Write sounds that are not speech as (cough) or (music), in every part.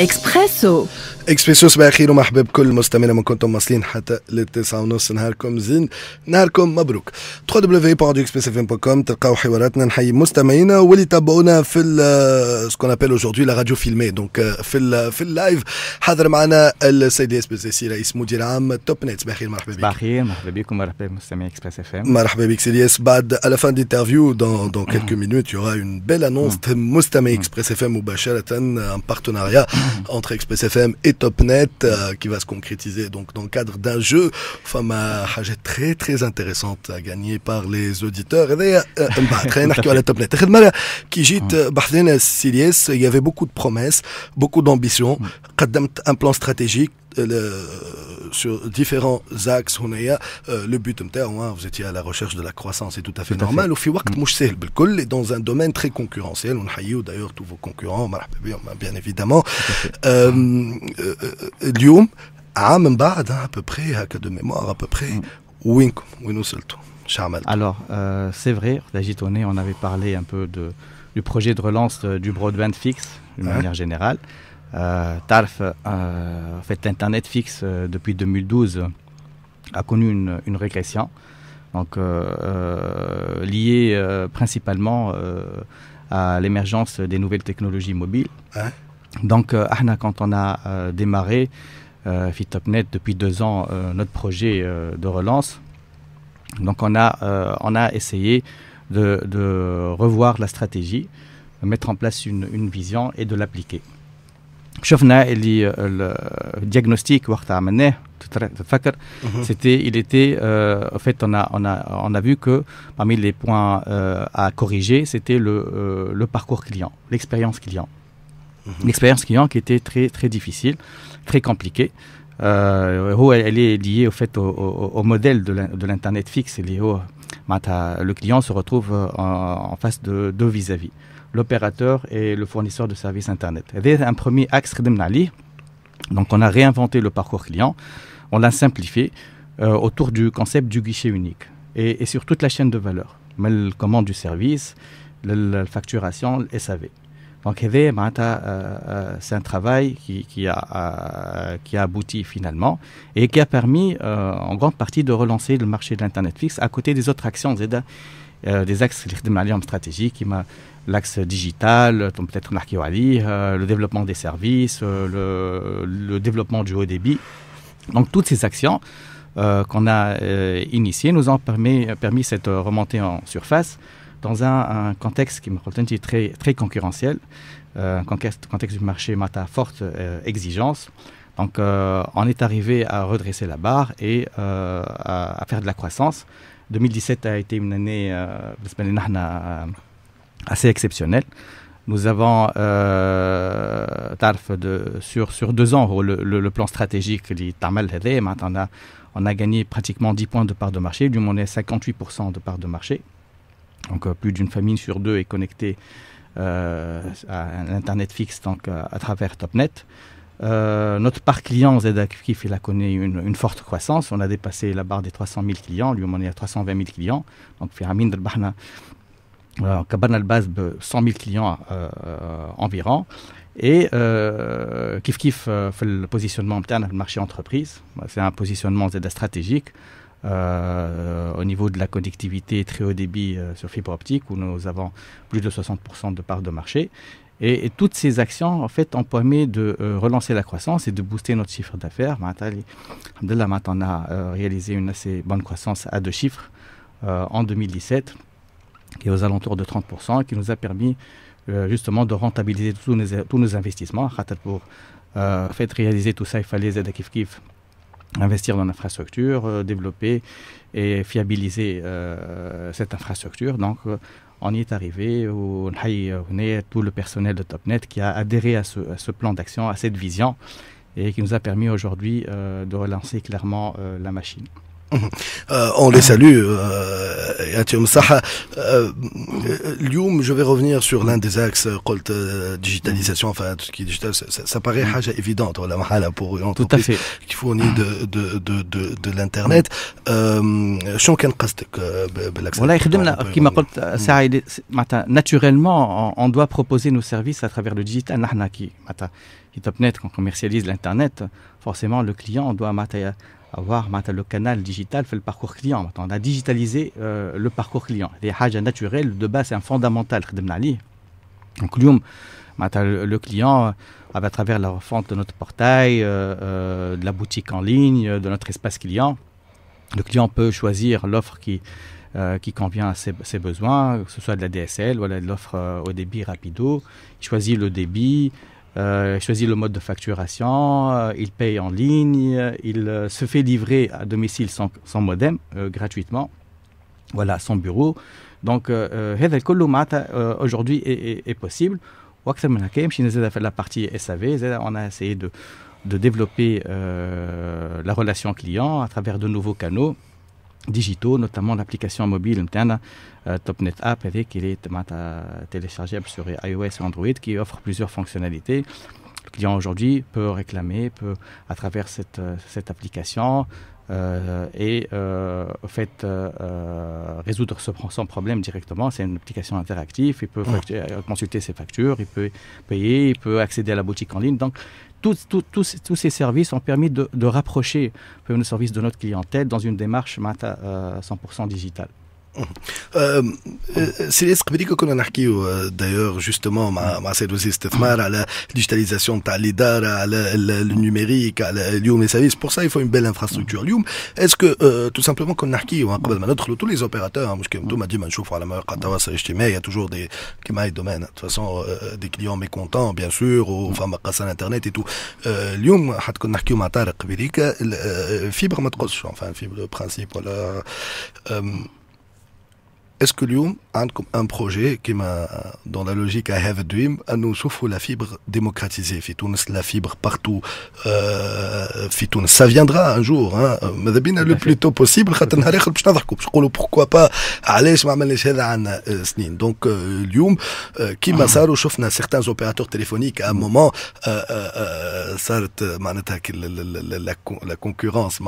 Expresso. اكسبريسو صباح الخير ومرحبا بكل مستمعينا من كنتم واصلين حتى للتسعة ونص. نهاركم زين نهاركم مبروك. www.expressfm.com تلقاو حواراتنا. نحيي مستمعينا واللي تابعونا في سكون ابل اجوردي لا راديو فيلمي دونك في ال في اللايف. حاضر معنا السيد اس بي سي رئيس مدير عام توب نت صباح الخير مرحبا بك. صباح الخير مرحبا بكم مرحبا بمستمعي اكسبريس اف ام مرحبا بك سيدي اس بعد de l'interview dans dans quelques minutes il y aura une belle annonce مستمعي اكسبريس اف ام مباشرة un partenariat entre Express FM Topnet euh, qui va se concrétiser donc dans le cadre d'un jeu. Enfin, ma très très intéressante à gagner par les auditeurs. Et à euh, euh, bah, Topnet. Qui il y avait beaucoup de promesses, beaucoup d'ambition. Un plan stratégique sur différents axes هنايا le but نتاعو vous étiez à la recherche de la croissance c'est tout à fait Tout à normal fait. وفي وقت مش سهل بالكل et dans un domaine très concurrentiel ونحييو d'ailleurs tous vos concurrents مرحبا بهم bien évidemment Euh, euh, اليوم عام من بعد à peu près هكا de mémoire à peu près وينكم وين وصلتوا ايش عملتوا Alors, euh, c'est vrai, la Gitonné, on avait parlé un peu de, du projet de relance euh, du broadband fixe, d'une Ouais. manière générale. Euh, TARF, euh, en fait, l'Internet fixe, euh, depuis 2012, euh, a connu une, une régression, donc liée principalement à l'émergence des nouvelles technologies mobiles. Donc, euh, quand on a euh, démarré euh, Fitopnet depuis deux ans notre projet de relance, donc on a, on a essayé de, de revoir la stratégie, de mettre en place une, une vision et de l'appliquer. شفنا اللي le diagnostic وقت عملناه تتر- تتفكر Mhm. c'était il était euh, en fait on a on a on a vu que parmi les points euh, à corriger c'était le euh, le parcours client l'expérience client Mhm. l'expérience client qui était très très difficile très compliquée euh, هو- elle est liée au fait au, au- au modèle de l'in- de l'internet fixe اللي هو معناتها le client se retrouve euh, en, en face de deux vis-à-vis l'opérateur et le fournisseur de services Internet. C'est un premier axe Donc on a réinventé le parcours client, on l'a simplifié euh, autour du concept du guichet unique et, sur toute la chaîne de valeur. Mais le commande du service, la facturation, le SAV. Donc bah, euh, euh, c'est un travail qui, a, abouti finalement et qui a permis en grande partie de relancer le marché de l'Internet fixe à côté des autres actions, des axes stratégiques qui m'a l'axe digital, peut-être euh, le développement des services, euh, le, développement du haut débit. Donc toutes ces actions euh, qu'on a initiées nous ont permis, cette remontée en surface dans un, contexte qui me retient très, très concurrentiel, un contexte, du marché mata forte exigence. Donc on est arrivé à redresser la barre et à, faire de la croissance. 2017 a été une année, assez exceptionnel. Nous avons, euh, sur, sur deux ans, le, le, le plan stratégique, on a, on a gagné pratiquement 10 points de part de marché, du moins on est à 58% de part de marché. Donc euh, plus d'une famille sur deux est connectée euh, à l'Internet fixe donc, euh, à travers TopNet. Euh, notre part client ZAKIF, il a connu une, forte croissance. On a dépassé la barre des 300 000 clients. Lui, on est à 320 000 clients. Donc, Firamine Delbahna, en cabane 100 000 clients euh, euh, environ. Et euh, kif kif fait le positionnement interne le marché entreprise, c'est un positionnement stratégique au niveau de la connectivité très haut débit sur fibre optique où nous avons plus de 60% de part de marché. Et, toutes ces actions, en fait, ont permis de relancer la croissance et de booster notre chiffre d'affaires. Alhamdulillah, maintenant, on a réalisé une assez bonne croissance à deux chiffres en 2017 qui est aux alentours de 30%, qui nous a permis euh, justement de rentabiliser tous nos, investissements. Pour euh, réaliser tout ça, il fallait aider Kif Kif investir dans l'infrastructure, euh, développer et fiabiliser cette infrastructure. Donc, on y est arrivé. On a tout le personnel de TopNet qui a adhéré à ce plan d'action, à cette vision et qui nous a permis aujourd'hui de relancer clairement la machine. on les salue يعطيهم الصحة اليوم je vais revenir sur l'un des axes قلت digitalisation enfin tout ce qui est digital ça, ça paraît حاجة évidente ولا محالة pour une entreprise qui fournit de de de de, de l'internet شنو كان قصدك بالاكس والله خدمنا كما قلت ساعة معناتها naturellement on doit proposer nos services à travers le digital نحن كي معناتها qui Topnet quand on commercialise l'internet forcément le client doit معناتها avoir maintenant le canal digital fait le parcours client. On a digitalisé euh, le parcours client. Les hages naturels de base, c'est un fondamental. Donc, le client, euh, à travers la refonte de notre portail, euh, de la boutique en ligne, de notre espace client, le client peut choisir l'offre qui, qui convient à ses, ses, besoins, que ce soit de la DSL ou de l'offre au débit rapido. Il choisit le débit, euh, il choisit le mode de facturation, euh, il paye en ligne, il euh, se fait livrer à domicile sans, modem gratuitement, voilà, son bureau. Donc, aujourd'hui est, est, possible. La partie SAV, on a essayé de développer la relation client à travers de nouveaux canaux digitaux, notamment l'application mobile euh, TopNet App qui est téléchargeable sur iOS et Android qui offre plusieurs fonctionnalités. Client aujourd'hui peut réclamer, peut à travers cette, euh, cette application euh, et euh, en fait euh, résoudre ce, son problème directement. C'est une application interactive. Il peut consulter ses factures, il peut payer, il peut accéder à la boutique en ligne. Donc tous, tous, tous, tous ces services ont permis de, de rapprocher le service de notre clientèle dans une démarche 100% digitale. سيريس قبليك كنا نحكيو دايوغ جوستومون مع مع سيد وزير الاستثمار على ديجيتاليزاسيون تاع الاداره على النيميريك على اليوم سيرفيس بور سا يفو اون بيل انفراستركتور اليوم اسكو تو سامبلومون كنا نحكيو قبل ما ندخلوا تو لي زوبيراتور مش كيما انتم ديما نشوفوا على مواقع التواصل الاجتماعي توجور دي كيما هاي دومين تو فاسون دي كليون ميكونتون بيان سور وفما قصه الانترنت اي تو اليوم حتكون نحكيو مع طارق قبليك الفيبر ما تقصش enfin fibre principe ولا est-ce que Lyon a un projet qui m'a, dans la logique I have a dream, à nous souffre la fibre démocratisée, la fibre partout, euh, ça viendra un jour, hein, le plus tôt possible, pourquoi pas, donc, euh, Lyon, qui m'a ça, certains opérateurs téléphoniques à un moment, euh, euh, la concurrence,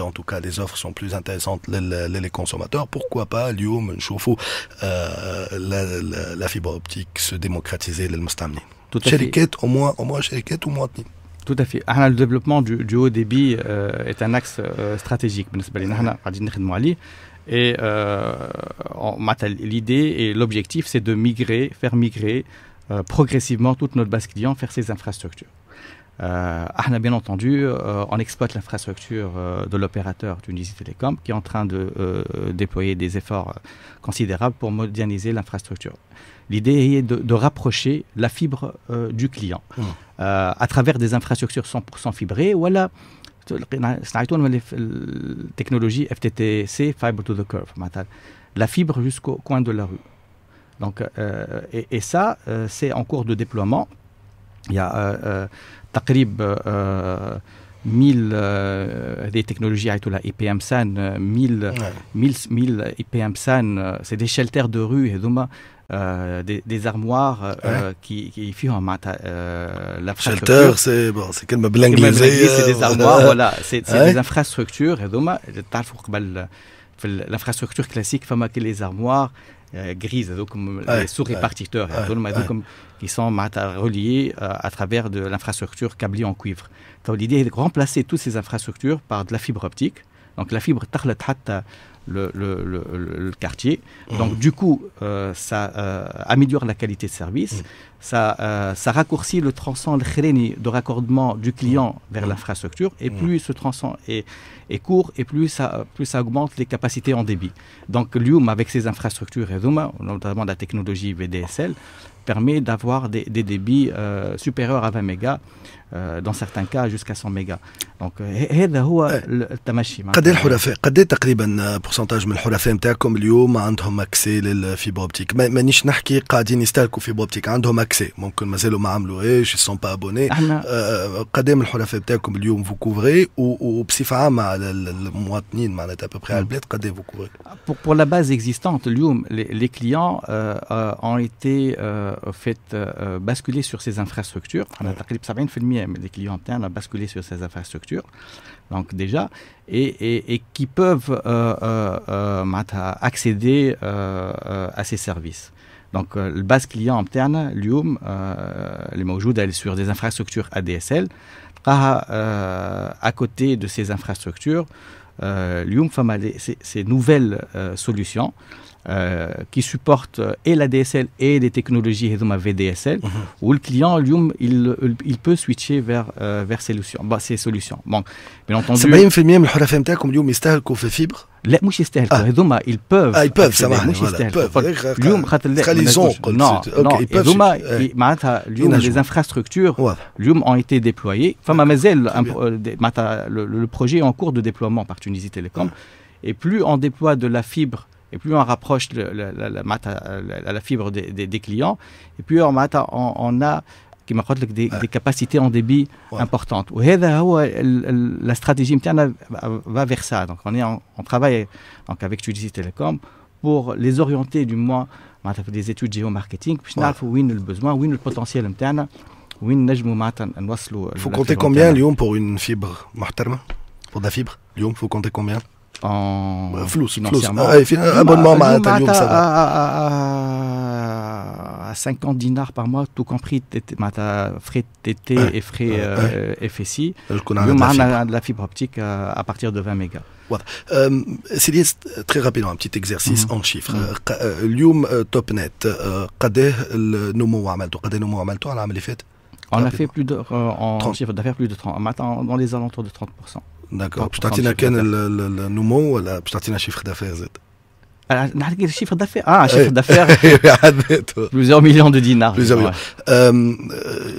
en tout cas, les offres sont plus intéressantes intéressante les consommateurs. Pourquoi pas, اليوم نشوفوا la, la fibre optique se démocratiser للمستعملين. شركات au moins au moins شركات ومواطنين. Tout à fait. Le développement du, du haut débit euh, est un axe euh, stratégique. Et euh, l'idée et l'objectif, c'est de migrer, faire migrer euh, progressivement toute notre base client vers ces infrastructures. Euh, bien entendu, euh, on exploite l'infrastructure euh, de l'opérateur Tunisie Télécom qui est en train de euh, déployer des efforts considérables pour moderniser l'infrastructure. L'idée est de, de, rapprocher la fibre du client mmh. à travers des infrastructures 100% fibrées. Voilà, technologie FTTC, Fiber to the Curve, la fibre jusqu'au coin de la rue. Donc, et, et, ça, c'est en cours de déploiement. Il y a تقريب 1000 des technologies avec la IPM SAN 1000 1000 1000 IPM SAN c'est des shelters de rue et euh, des, des armoires euh, qui qui font euh, la shelter c'est bon c'est quel meuble c'est des armoires voilà (laughs) c'est des infrastructures et l'infrastructure classique fama que les armoires grises donc comme les sous-répartiteurs qui sont reliés à travers de l'infrastructure câblée en cuivre. L'idée est de remplacer toutes ces infrastructures par de la fibre optique. Donc la fibre le, le, le, le quartier. Mmh. Donc du coup, euh, ça euh, améliore la qualité de service, mmh. ça, euh, ça raccourcit le tronçon de raccordement du client mmh. vers l'infrastructure, et plus ce tronçon est, est court, et plus ça, plus ça augmente les capacités en débit. Donc Lium, avec ses infrastructures et notamment la technologie VDSL, permet d'avoir des, des, débits supérieurs à 20 mégas dans certains cas jusqu'à 100 mégas دونك هذا هو التمشي قد ايه الحرفاء قد ايه تقريبا بورسنتاج من الحرفاء نتاعكم اليوم عندهم اكسي للفيبر اوبتيك مانيش نحكي قاعدين يستهلكوا فيبر اوبتيك عندهم اكسي ممكن مازالوا ما عملوهاش سون با ابوني احنا قد ايه من الحرفاء نتاعكم اليوم فو كوفري وبصفه عامه على المواطنين معناتها ابوبخي على البلاد قد ايه فو كوفري Pour, la base existante, اليوم les, clients ont été fait basculer sur ces infrastructures. On a تقريبا 70% des clients internes ont basculé sur ces infrastructures donc déjà, et, qui peuvent euh, euh, euh, accéder à ces services. Donc le base client interne, Mawjoud, elle est sur des infrastructures ADSL. à côté de ces infrastructures, l'UM ces, ces nouvelles solutions euh, qui supporte euh, et la DSL et les technologies VDSL, mhm. où le client, lui, il, il peut switcher vers, euh, vers ces solutions. Bah, ces solutions. Bon, bien entendu. 70% من الحرف نتاعكم اليوم يستهلكوا في فيبر؟ لا مش يستهلكوا هذوما ils peuvent اه يبوف سامحني مش يستهلكوا اليوم خاطر خليزون نو نو هذوما معناتها اليوم لي انفراستركتور اليوم ont été déployés فما مازال معناتها le projet est en cours de déploiement par Tunisie Télécom et plus on déploie de la fibre et plus on rapproche le, la, la, la, la, fibre des, des, des, clients, et plus on, on, on a des, des capacités en débit ouais. importantes. La stratégie va vers ça. Donc on, est en, on travaille donc avec Tunisie Telecom pour les orienter du moins des études géomarketing, puis où est le besoin, où est le potentiel où Il faut compter combien Lyon pour une fibre Pour de la fibre? Lyon, il faut compter combien? en فلوس financièrement. فلوس abonnement معناتها اليوم à 50 dinars par mois tout compris معناتها frais TT et frais euh, FSI اليوم معنا de la fibre optique à partir de 20 mégas واضح سيدي très rapidement un petit exercice en chiffres اليوم توب نت قداه النمو عملته قداه النمو عملته على العام اللي فات On a fait plus de, euh, en chiffre d'affaires plus de 30, dans les alentours de 30%. داكور باش تعطينا كان النمو ولا باش تعطينا شيفر دافير زاد نحكي الشيفر دافير اه شيفر دافير (laughs) بلوزيور مليون دو دينار بلوزيور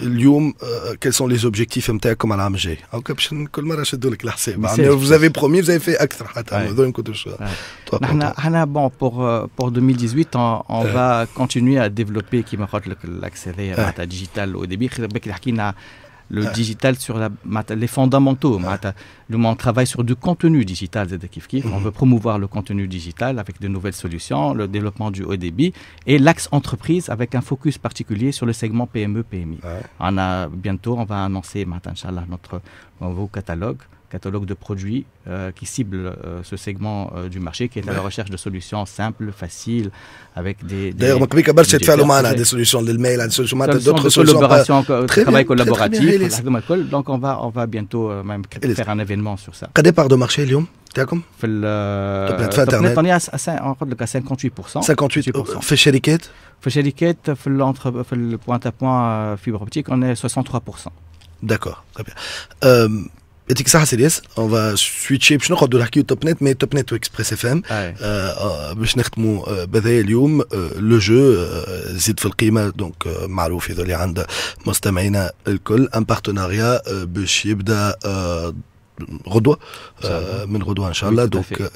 اليوم كيل سون لي زوبجيكتيف نتاعكم على العام الجاي هاكا باش كل مره نشدوا لك الحساب vous avez promis vous avez fait اكثر حتى هذول ما كنتوش نحن احنا بون بور بور 2018 on va continuer à développer كيما قلت لك الاكسيري معناتها ديجيتال او ديبي بك حكينا le digital sur la, les fondamentaux. on travaille sur du contenu digital, on mhm. veut promouvoir le contenu digital avec de nouvelles solutions, le développement du haut débit et l'axe entreprise avec un focus particulier sur le segment PME-PMI. On a bientôt, on va annoncer notre nouveau catalogue catalogue de produits euh, qui cible euh, ce segment euh, du marché, qui est à la recherche de solutions simples, faciles, avec des... D'ailleurs, des, des solutions de mail, des solutions d'autres solutions. Collaboration, travail collaboratif. Donc, on va, on va bientôt même faire un événement sur ça. Quelle part de marché, Lyon تاعكم في الانترنت نقول لك 58% 58% في الشركات في الشركات في الانتر في البوان تا بوان فيبر اوبتيك on est 63% D'accord, très bien. يعطيك الصحة سيريس اون فا سويتشي باش نقعدوا نحكيو توب نت مي توب نت واكسبريس اف ام باش نختموا بهذايا اليوم لو جو زيد في القيمة دونك معروف اللي عند مستمعينا الكل ان بارتناريا باش يبدا غدوه من غدوه ان شاء الله دونك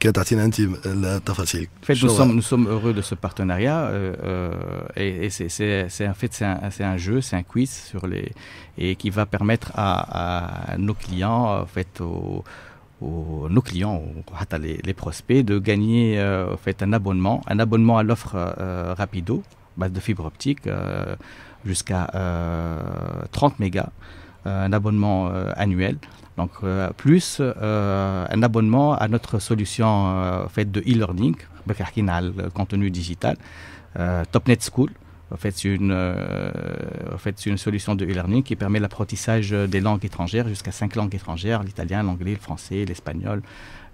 كي تعطينا انت التفاصيل nous sommes nous sommes heureux de ce partenariat euh, et, et c'est en fait c'est un, un jeu c'est un quiz sur les et qui va permettre à, à nos clients en fait aux, aux, nos clients, les, les prospects, de gagner euh, en fait, un abonnement, un abonnement à l'offre euh, Rapido, base de fibre optique, euh, jusqu'à 30 mégas, un abonnement annuel. Donc, euh, plus euh, un abonnement à notre solution euh, faite de e-learning, le contenu digital, TopNet School. En fait, c'est une, fait, une solution de e-learning qui permet l'apprentissage des langues étrangères jusqu'à cinq langues étrangères, l'italien, l'anglais, le français, l'espagnol,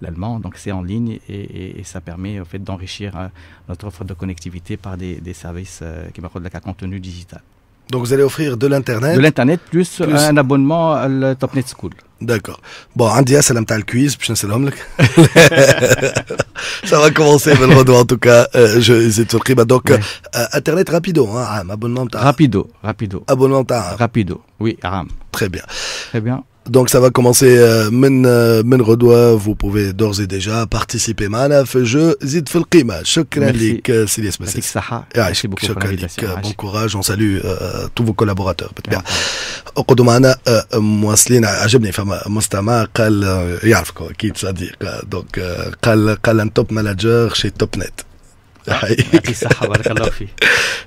l'allemand. Donc c'est en ligne et, ça permet en fait, d'enrichir notre offre de connectivité par des, des services qui m'accordent le contenu digital. Donc vous allez offrir de l'Internet De l'Internet plus, un abonnement à la TopNet School. D'accord. Bon, Andia, salam ta le quiz, puis c'est l'homme. (laughs) Ça va commencer, Belrodo, en tout cas. Euh, je, c'est tout Donc, euh, Internet rapido, hein, abonnement ta. Rapido, rapido. Abonnement ta. Rapido, oui, Aram. Très bien. Très bien. Donc ça va commencer euh, من euh, من غدوه vous pouvez d'ores et déjà participer معنا في جو زيد في القيمه. شكرا Merci. لك euh, سيدي اسماء Yatik Saha. يعيشك Merci beaucoup pour شكرا لك l'invitation. bon courage on salue euh, tous vos collaborateurs بالطبيعه Merci. اقعدوا معنا آه، مواصلين عجبني فما مستمع قال آه، يعرفك هو اكيد صديق آه، دونك آه، قال قال ان توب مانجر شي توب نت (laughs) Yatik Saha, barakallahu fi.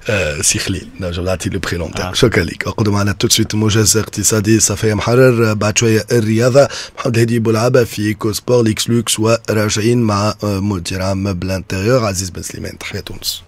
آه، سي خليل نجم نعطي لو برينون نتاعو آه. شكرا لك اقعدوا معنا تو سويت موجز اقتصادي صفية محرر بعد شوية الرياضه محمد الهادي بولعبه في ايكو سبور ليكس لوكس وراجعين مع مدير عام بلانتيريور عزيز بن سليمان تحيه تونس